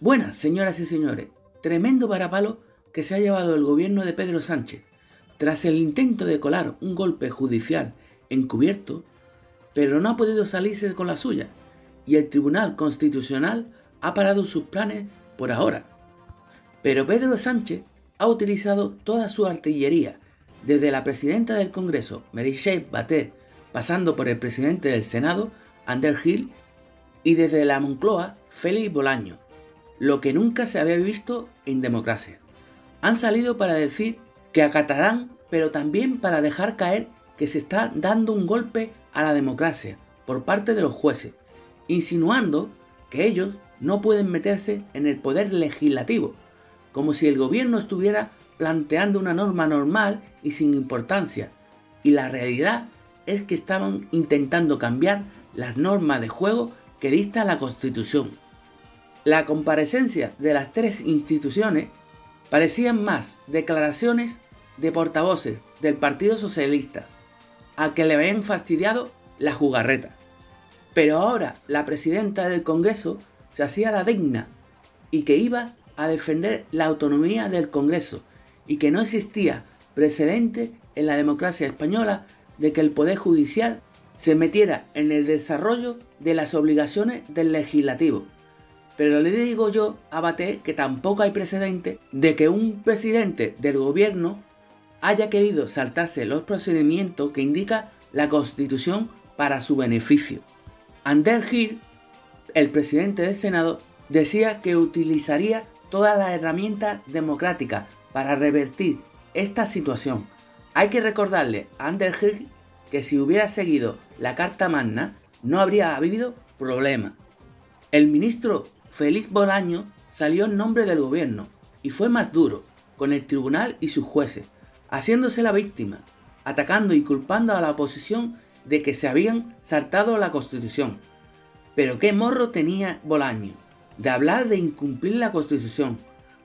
Buenas, señoras y señores. Tremendo varapalo que se ha llevado el gobierno de Pedro Sánchez tras el intento de colar un golpe judicial encubierto, pero no ha podido salirse con la suya y el Tribunal Constitucional ha parado sus planes por ahora. Pero Pedro Sánchez ha utilizado toda su artillería, desde la presidenta del Congreso, Shea Batet, pasando por el presidente del Senado, Ander Hill, y desde la Moncloa, Félix Bolaño, lo que nunca se había visto en democracia. Han salido para decir que acatarán, pero también para dejar caer que se está dando un golpe a la democracia por parte de los jueces, insinuando que ellos no pueden meterse en el poder legislativo, como si el gobierno estuviera planteando una norma normal y sin importancia, y la realidad es que estaban intentando cambiar las normas de juego que dicta la Constitución. La comparecencia de las tres instituciones parecían más declaraciones de portavoces del Partido Socialista, a que le habían fastidiado la jugarreta. Pero ahora la presidenta del Congreso se hacía la digna y que iba a defender la autonomía del Congreso y que no existía precedente en la democracia española de que el Poder Judicial se metiera en el desarrollo de las obligaciones del legislativo. Pero le digo yo a Baté que tampoco hay precedente de que un presidente del gobierno haya querido saltarse los procedimientos que indica la Constitución para su beneficio. Ander Hill, el presidente del Senado, decía que utilizaría todas las herramientas democráticas para revertir esta situación. Hay que recordarle a Ander Hill que si hubiera seguido la Carta Magna no habría habido problema. El ministro Félix Bolaño salió en nombre del gobierno y fue más duro con el tribunal y sus jueces, haciéndose la víctima, atacando y culpando a la oposición de que se habían saltado la constitución. Pero qué morro tenía Bolaño de hablar de incumplir la constitución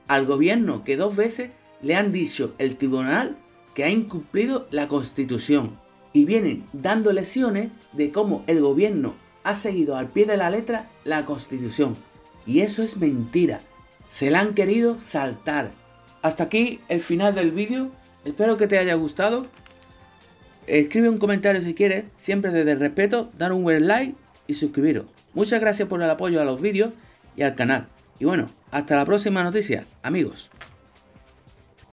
al gobierno que dos veces le han dicho el tribunal que ha incumplido la constitución y vienen dando lecciones de cómo el gobierno ha seguido al pie de la letra la constitución. Y eso es mentira. Se la han querido saltar. Hasta aquí el final del vídeo. Espero que te haya gustado. Escribe un comentario si quieres, siempre desde el respeto, dar un buen like y suscribiros. Muchas gracias por el apoyo a los vídeos y al canal. Y bueno, hasta la próxima noticia, amigos.